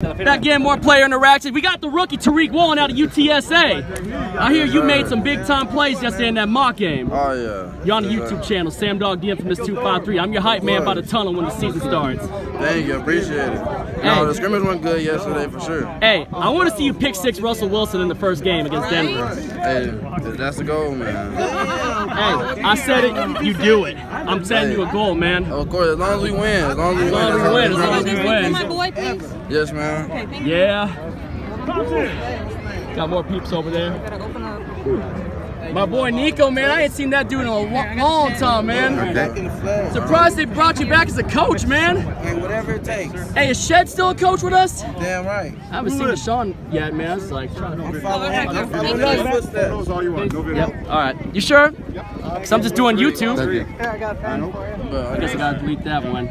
Back again, more player interaction. We got the rookie Tariq Woolen out of UTSA. I hear you made some big time plays yesterday in that mock game. Oh yeah. You're on the YouTube channel, Sam Dogg the Infamous 253. I'm your hype man by the tunnel when the season starts. Thank you, appreciate it. Hey. No, the scrimmage went good yesterday for sure. Hey, I want to see you pick six Russell Wilson in the first game against Denver. Hey, that's the goal, man. Hey, I said it, you do it. I'm setting you a goal, man. Of course, as long as we win, as long as we As long as win, we win, as long as that we matters. win. My boy, please. Yes, ma'am. Okay, thank you. Yeah. Got more peeps over there. Gotta open up. My boy Neiko, man, I ain't seen that dude in a lo- long time, man. Surprised they brought you back as a coach, man. Hey, whatever it takes. Hey, is Shead still a coach with us? Damn right. I haven't seen DeShawn yet, man. It's like trying to Follow him. You. his. Yep. All right. You sure? Yep. Cause I'm just doing YouTube. But I guess I gotta delete that one.